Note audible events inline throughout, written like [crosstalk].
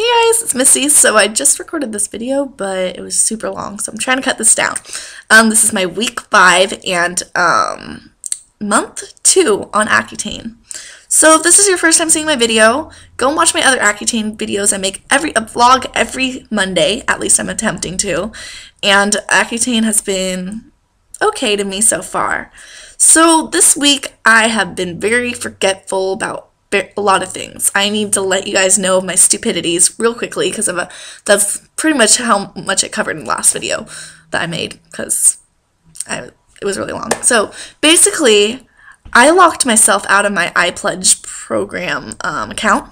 Hey guys, it's Missy. So I just recorded this video, but it was super long, so I'm trying to cut this down. Um, this is my week five and um, month two on Accutane. So if this is your first time seeing my video, go and watch my other Accutane videos. I make every a vlog every Monday, at least I'm attempting to, and Accutane has been okay to me so far. So this week I have been very forgetful about a lot of things. I need to let you guys know of my stupidities real quickly because of a, that's pretty much how much I covered in the last video that I made because I it was really long. So basically, I locked myself out of my iPledge program um, account.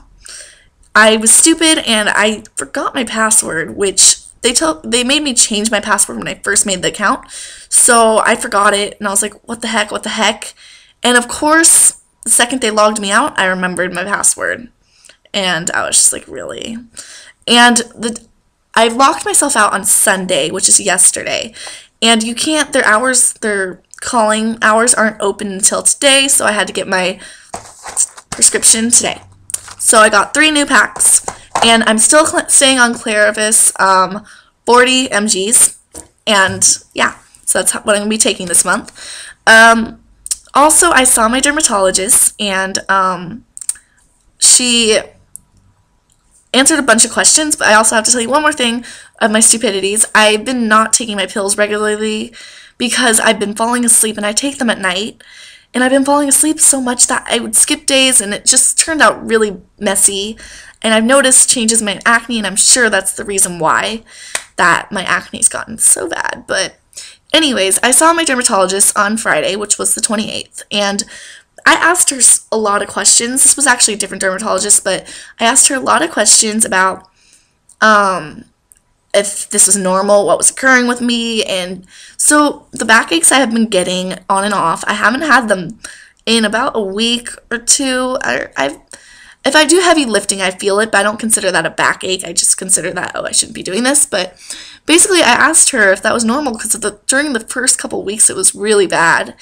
I was stupid and I forgot my password, which they told they made me change my password when I first made the account. So I forgot it and I was like, what the heck, what the heck? And of course, the second they logged me out, I remembered my password. And I was just like, really? And the I locked myself out on Sunday, which is yesterday. And you can't, their hours, their calling hours aren't open until today, so I had to get my prescription today. So I got three new packs, and I'm still staying on Claravis, um, 40 mgs, and yeah, so that's what I'm going to be taking this month. Um, also, I saw my dermatologist, and um, she answered a bunch of questions, but I also have to tell you one more thing of my stupidities. I've been not taking my pills regularly because I've been falling asleep, and I take them at night. And I've been falling asleep so much that I would skip days, and it just turned out really messy. And I've noticed changes in my acne, and I'm sure that's the reason why that my acne's gotten so bad. But Anyways, I saw my dermatologist on Friday, which was the 28th, and I asked her a lot of questions. This was actually a different dermatologist, but I asked her a lot of questions about um, if this was normal, what was occurring with me, and so the backaches I have been getting on and off, I haven't had them in about a week or two. I, I've if I do heavy lifting, I feel it, but I don't consider that a backache. I just consider that, oh, I shouldn't be doing this. But basically, I asked her if that was normal because the, during the first couple weeks, it was really bad.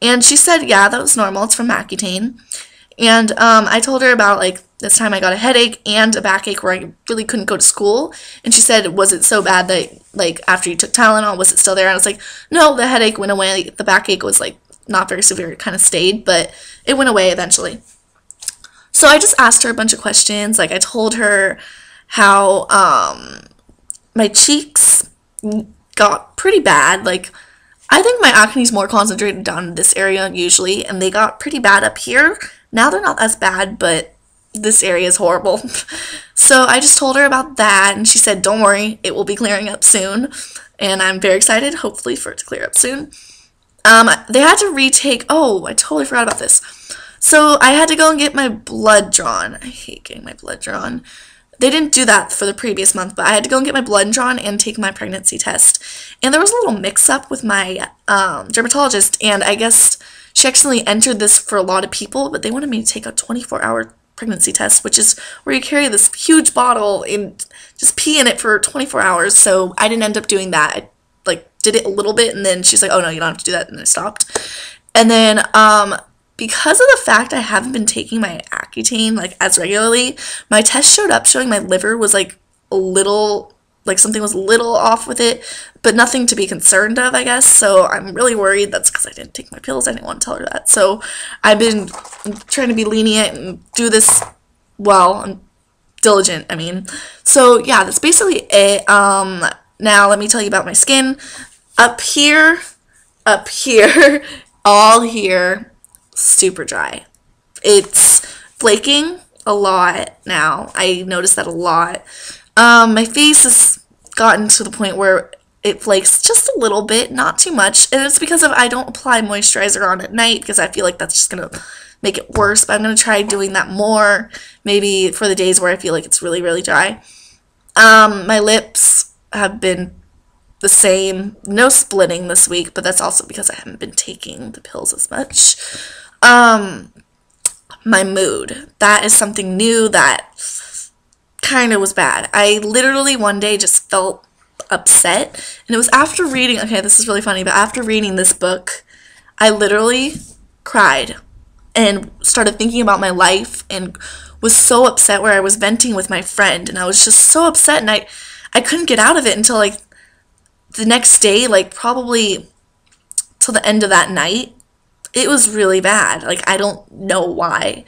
And she said, yeah, that was normal. It's from Accutane. And um, I told her about, like, this time I got a headache and a backache where I really couldn't go to school. And she said, was it so bad that, like, after you took Tylenol, was it still there? And I was like, no, the headache went away. The backache was, like, not very severe. It kind of stayed, but it went away eventually. So I just asked her a bunch of questions. Like I told her how um, my cheeks got pretty bad. Like I think my acne is more concentrated down in this area usually, and they got pretty bad up here. Now they're not as bad, but this area is horrible. [laughs] so I just told her about that, and she said, Don't worry, it will be clearing up soon. And I'm very excited, hopefully, for it to clear up soon. Um, they had to retake. Oh, I totally forgot about this. So I had to go and get my blood drawn. I hate getting my blood drawn. They didn't do that for the previous month, but I had to go and get my blood drawn and take my pregnancy test. And there was a little mix up with my um, dermatologist, and I guess she actually entered this for a lot of people, but they wanted me to take a 24 hour pregnancy test, which is where you carry this huge bottle and just pee in it for 24 hours. So I didn't end up doing that. I like did it a little bit, and then she's like, "Oh no, you don't have to do that," and I stopped. And then um, because of the fact I haven't been taking my Accutane like as regularly, my test showed up showing my liver was like a little like something was a little off with it, but nothing to be concerned of, I guess. So I'm really worried that's because I didn't take my pills. I didn't want to tell her that. So I've been trying to be lenient and do this well and diligent, I mean. So yeah, that's basically it. Um, now let me tell you about my skin. Up here, up [laughs] here, all here, super dry. It's flaking a lot now. I notice that a lot. Um, my face has gotten to the point where it flakes just a little bit, not too much. And it's because of I don't apply moisturizer on at night because I feel like that's just going to make it worse. But I'm going to try doing that more maybe for the days where I feel like it's really, really dry. Um, my lips have been the same. No splitting this week, but that's also because I haven't been taking the pills as much. Um, my mood. That is something new that kind of was bad. I literally one day just felt upset, and it was after reading. Okay, this is really funny, but after reading this book, I literally cried and started thinking about my life and was so upset where I was venting with my friend and I was just so upset and I I couldn't get out of it until like the next day, like probably till the end of that night. It was really bad. Like I don't know why.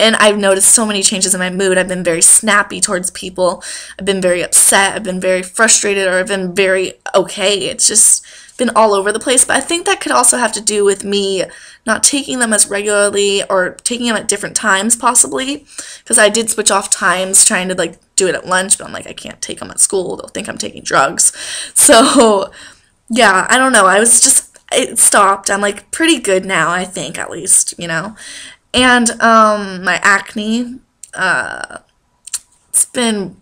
And I've noticed so many changes in my mood. I've been very snappy towards people. I've been very upset. I've been very frustrated or I've been very okay. It's just been all over the place. But I think that could also have to do with me not taking them as regularly or taking them at different times possibly because I did switch off times trying to like do it at lunch but I'm like I can't take them at school they'll think I'm taking drugs so yeah I don't know I was just it stopped I'm like pretty good now I think at least you know and um my acne uh it's been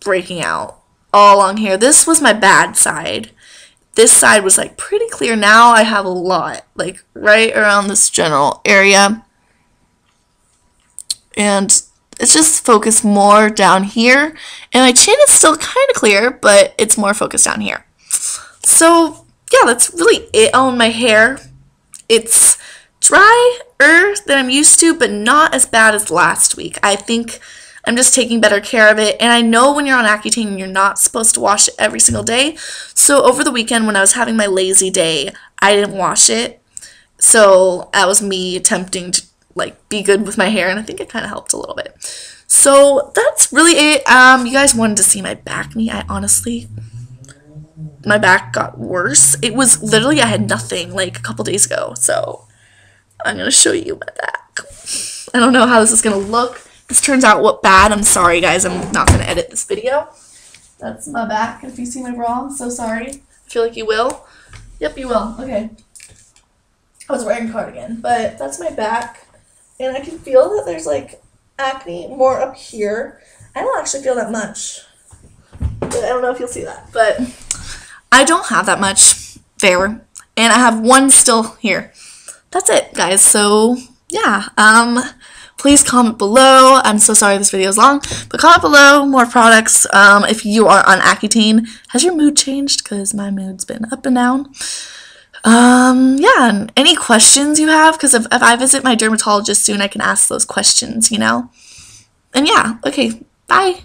breaking out all along here this was my bad side this side was like pretty clear. Now I have a lot, like right around this general area. And it's just focused more down here. And my chin is still kind of clear, but it's more focused down here. So yeah, that's really it on my hair. It's drier than I'm used to, but not as bad as last week. I think I'm just taking better care of it. And I know when you're on Accutane, you're not supposed to wash it every single day. So over the weekend, when I was having my lazy day, I didn't wash it. So that was me attempting to like be good with my hair, and I think it kind of helped a little bit. So that's really it. Um, you guys wanted to see my bacne. I honestly, my back got worse. It was literally I had nothing like a couple days ago. So I'm gonna show you my back. I don't know how this is gonna look this turns out what bad. I'm sorry, guys. I'm not to edit this video. That's my back. If you see my bra, I'm so sorry. I feel like you will. Yep, you will. Okay. I was wearing cardigan, but that's my back. And I can feel that there's like acne more up here. I don't actually feel that much. But I don't know if you'll see that. But I don't have that much there. And I have one still here. That's it, guys. So, yeah. Um, please comment below. I'm so sorry this video is long, but comment below more products. Um, if you are on Accutane, has your mood changed? Because my mood's been up and down. Um, yeah, and any questions you have, because if, if I visit my dermatologist soon, I can ask those questions, you know? And yeah, okay, bye.